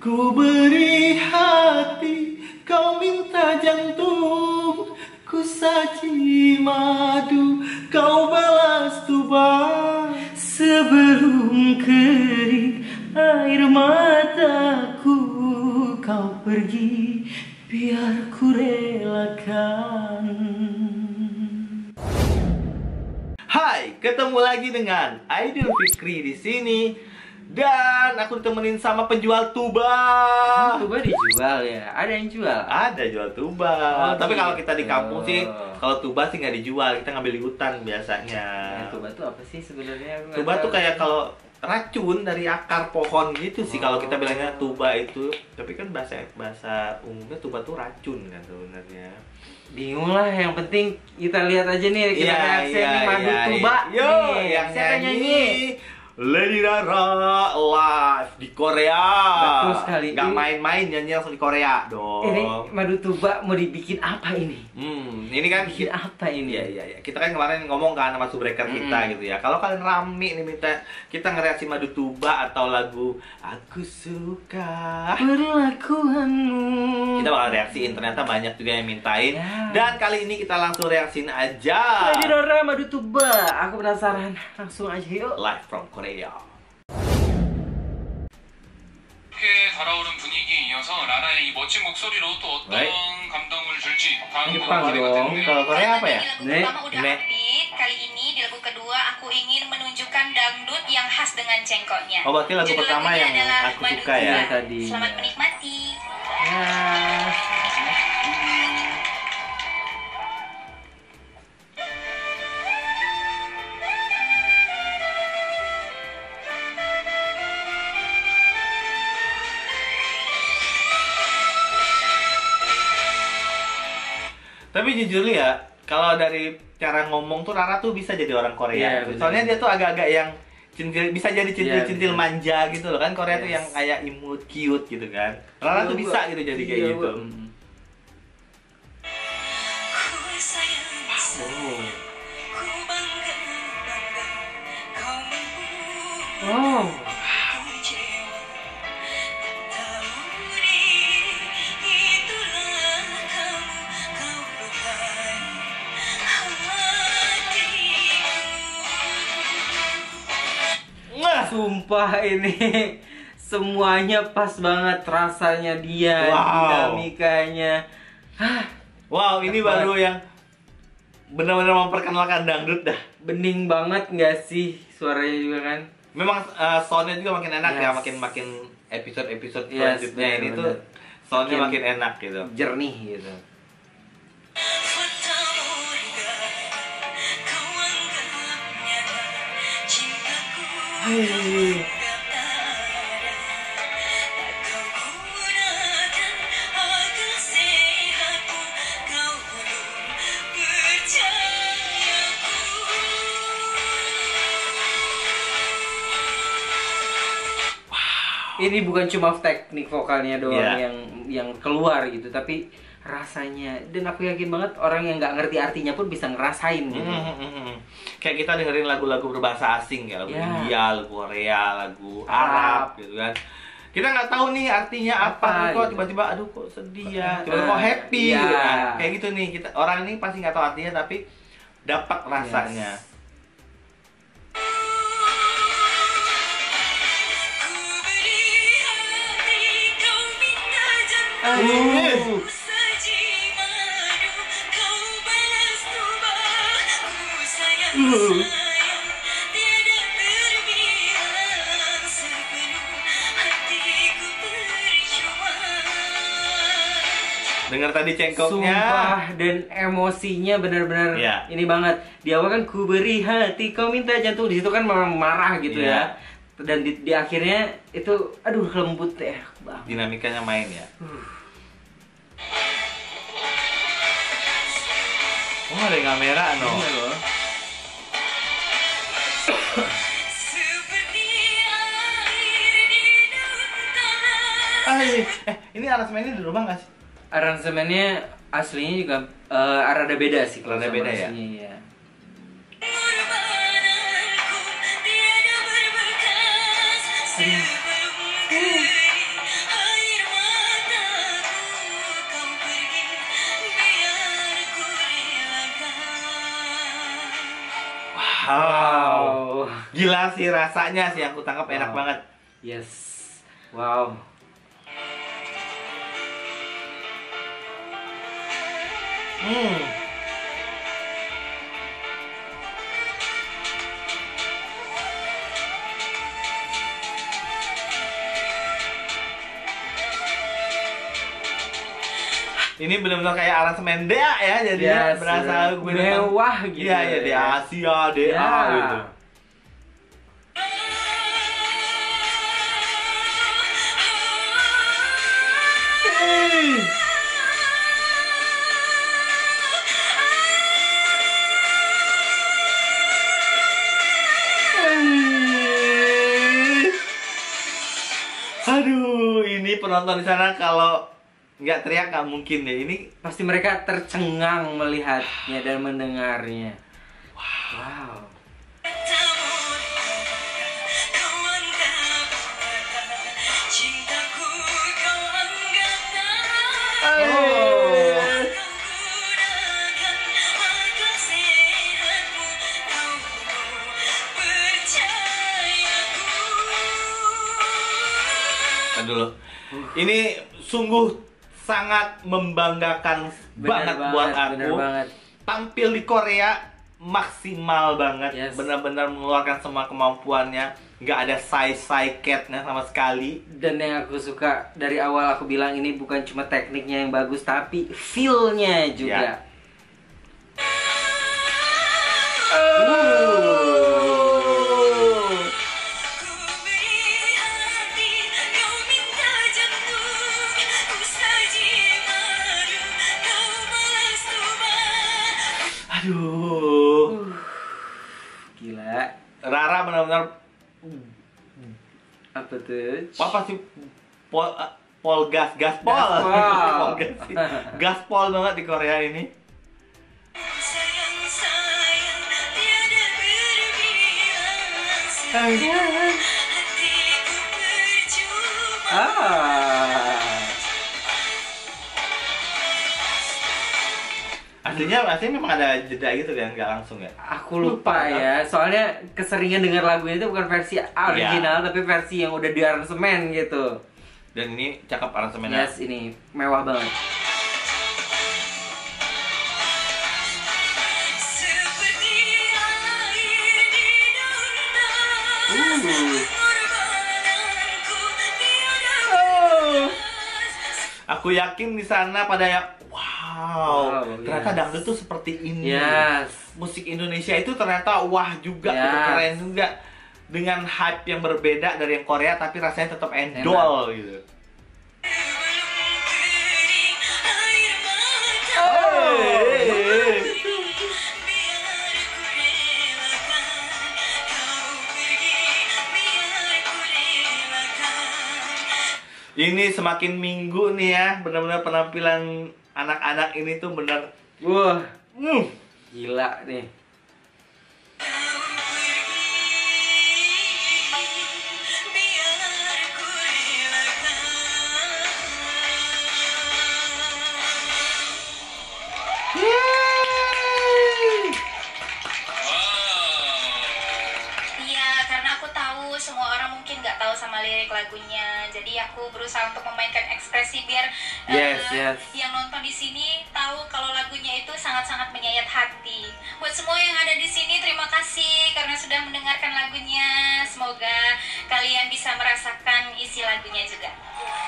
Ku beri hati, kau minta jantung. Ku saji madu, kau balas tuba. Sebelum kering air mataku Kau pergi biar ku relakan. Hai, ketemu lagi dengan Aidil Fikri di sini dan aku ditemenin sama penjual tuba. Tuba dijual ya? Ada yang jual? Ada jual tuba. Oh, Tapi kalau kita di kampung sih, kalau tuba sih nggak dijual, kita ngambil di hutan biasanya. Ya, tuba tuh apa sih sebenarnya? Tuba tuh kayak kalau racun dari akar pohon gitu sih kalau kita Oh. bilangnya tuba itu. Tapi kan bahasa bahasa umumnya tuba tuh racun kan sebenarnya. Bingung lah, yang penting kita lihat aja nih kita Iya, reaksi iya, nih madu iya, tuba. iya. Yo, nih. yang siapa nyanyi? Lady Rara live di Korea. Betul sekali. Gak main-main nyanyi langsung di Korea dong. Ini madu tuba mau dibikin apa ini? Hmm, ini kan Bikin apa ini? Iya iya iya. Kita kan kemarin ngomong kan sama subbreaker kita Mm. gitu ya. Kalau kalian rame nih minta kita ngereaksi madu tuba atau lagu aku suka. Perlakuanmu. Kita bakal reaksiin ternyata banyak juga yang mintain. Ya. Dan kali ini kita langsung reaksiin aja. Lady Rara madu tuba. Aku penasaran. Langsung aja yuk. Live from Korea. 이렇게 달아오른 분위기에 이어서 라라의 이 멋진 목소리로 또 어떤 네. 감동을 줄지 다음 Ini 곡으로 pang 기대가 dong. 되는데요. Kalau Korea apa ya? Tadi lagu Nek, pertama udah nek. upbeat, kali ini di lagu kedua aku ingin menunjukkan dangdut yang khas dengan cengkoknya. Oh, berarti lagu Judul pertama lagunya yang adalah aku Madu suka ya? Tuba. Tadi. Selamat menikmati. Ya. Tapi jujur ya, kalau dari cara ngomong tuh Rara tuh bisa jadi orang Korea. Iya, bener. Soalnya dia tuh agak-agak yang centil bisa jadi centil-centil Iya, manja gitu loh kan Korea tuh Yes. yang kayak imut cute gitu kan. Rara tuh bisa gua- gitu jadi kayak iya, gitu. mm. Oh. membuat Oh. Sumpah ini semuanya pas banget rasanya dia, Wow. dinamikanya. Hah, wow, ini Tepat. baru yang benar-benar memperkenalkan dangdut dah. bening banget nggak sih suaranya juga kan? Memang uh, soundnya juga makin enak ya, Yes. makin makin episode-episode Yes, selanjutnya ini tuh soundnya Makin- makin enak gitu. Jernih gitu. Ini bukan cuma teknik vokalnya doang Iya. yang yang keluar gitu, tapi rasanya dan aku yakin banget orang yang nggak ngerti artinya pun bisa ngerasain gitu. Hmm, hmm, hmm. Kayak kita dengerin lagu-lagu berbahasa asing ya, lagu Ya. India, lagu Korea, lagu Arab. Arab gitu kan. Kita nggak tahu nih artinya apa, Apa, kok gitu. tiba-tiba aduh kok sedih ya, tiba-tiba kok happy iya. gitu kan. Kayak gitu nih kita orang ini pasti nggak tahu artinya tapi dapat rasanya. Yes. Uh. Uh. Dengar tadi cengkoknya. Sumpah dan emosinya benar-benar Iya. ini banget. Di awal kan ku beri hati, kau minta jantung. Di situ kan memang marah gitu Iya. ya. Dan di, di akhirnya itu aduh lembut ya. Bang. Dinamikanya main ya. Oh ada kamera no. Iya ini? Eh, ini aransemennya di rumah gak sih? Aransemennya aslinya juga eh, uh, arada beda sih kalau beda ya. ya. Wow. Gila sih rasanya sih aku tangkap wow. enak banget. Yes. Wow. Hmm. Ini benar-benar kayak aransemen DA ya, jadi Yes, berasa bener. Mewah gitu Iya, iya, ya. di Asia, DA Ya. gitu. Aduh, ini penonton di sana kalau nggak teriak nggak mungkin deh. Ini Pasti mereka tercengang melihatnya dan mendengarnya. Wow. Oh. Ini sungguh sangat membanggakan Bener banget, buat aku. banget. Tampil di Korea maksimal banget, Yes. benar-benar mengeluarkan semua kemampuannya. Nggak ada side catnya sama sekali. Dan yang aku suka dari awal aku bilang ini bukan cuma tekniknya yang bagus tapi feel-nya juga. Ya. Uh. Aduh. Gila. Rara benar-benar Apa tuh? apa sih pol eh, pol gas gaspol Gaspol. Pol gas sih. gaspol banget di Korea ini Ah. Aslinya aslinya memang ada jeda gitu kan nggak langsung ya Aku lupa ya, soalnya keseringan dengar lagu ini tuh bukan versi original tapi versi yang udah di aransemen gitu. dan ini cakep aransemennya Yes, ini mewah banget. Aku yakin di sana pada ya wow, Wow, ternyata yes. dangdut tuh seperti ini Yes. musik Indonesia itu ternyata wah juga gitu, Yes. keren juga dengan hype yang berbeda dari yang Korea tapi rasanya tetap endol gitu Ini semakin minggu nih ya, benar-benar penampilan anak-anak ini tuh benar Wah, hmm, gila nih. Aku berusaha untuk memainkan ekspresi biar eh, Yes, yes. yang nonton di sini tahu kalau lagunya itu sangat-sangat menyayat hati. Buat semua yang ada di sini, terima kasih karena sudah mendengarkan lagunya. Semoga kalian bisa merasakan isi lagunya juga.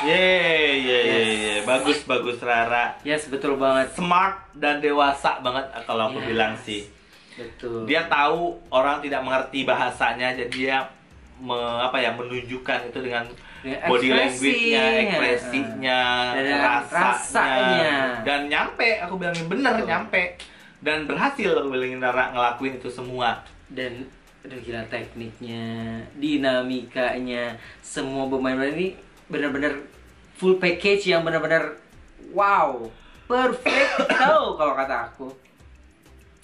Yeay, yeay, yeay, Yes. yeay. bagus bagus Rara. Yes, betul banget. Smart dan dewasa banget kalau aku Yes. bilang sih. Betul. Dia tahu orang tidak mengerti bahasanya, jadi dia me- apa ya menunjukkan itu dengan Dengan body language-nya, ekspresinya, Dan rasanya, rasanya. dan nyampe. Aku bilangin bener Betul. nyampe dan berhasil aku bilangin Rara ngelakuin itu semua. dan udah gila tekniknya, dinamikanya, semua pemain-pemain ini benar-benar full package yang benar-benar wow, perfecto kalau kata aku.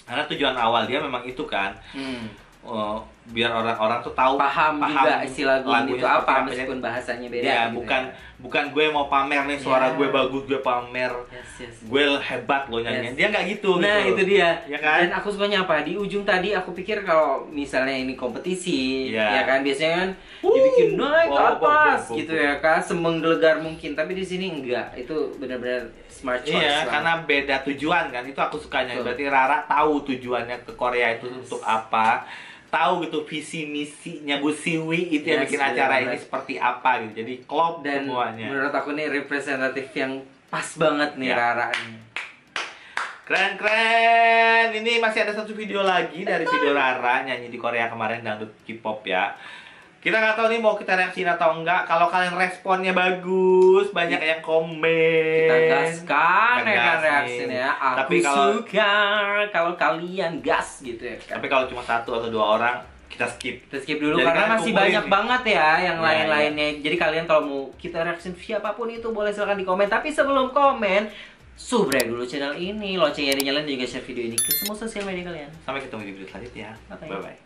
Karena tujuan awal dia memang itu kan Hmm. uh, biar orang-orang tuh tahu paham, juga istilah lagunya itu apa meskipun bahasanya beda ya gitu bukan bukan gue mau pamer nih suara Ya. gue bagus gue pamer yes, yes. gue hebat loh nyanyian Yes. dia nggak gitu Nah gitu. itu dia. ya kan Dan aku sukanya apa? Di ujung tadi aku pikir kalau misalnya ini kompetisi, Iya. ya kan biasanya kan Wuh, dibikin naik ke atas gitu ya kan, semenggelegar mungkin. Tapi di sini enggak. Itu benar-benar smart choice. Iya, lah. karena beda tujuan kan. Itu aku sukanya. Betul. Berarti Rara tahu tujuannya ke Korea itu untuk apa. Tahu gitu visi misinya Bu Siwi itu yang bikin benar acara ini seperti apa gitu. Jadi klop dan semuanya. menurut aku nih representatif yang pas banget nih Ya. Rara nih. Keren keren. Ini masih ada satu video lagi dari video Rara nyanyi di Korea kemarin dangdut K-pop ya. Kita nggak tahu nih mau kita reaksiin atau enggak. Kalau kalian responnya bagus, banyak yang komen. Kita gaskan Kita ya kan gas nih. reaksinya. Aku Tapi kalau suka kalau kalian gas gitu ya kan. tapi kalau cuma satu atau dua orang, kita skip. Kita skip dulu Jadi karena masih banyak nih. banget ya yang Ya, lain-lainnya. Jadi kalian kalau mau kita reaction siapa pun itu boleh silahkan di komen. Tapi sebelum komen, subscribe dulu channel ini, loncengnya dinyalain dan juga share video ini ke semua sosial media kalian. Sampai ketemu di video selanjutnya. Bye-bye. Bye bye.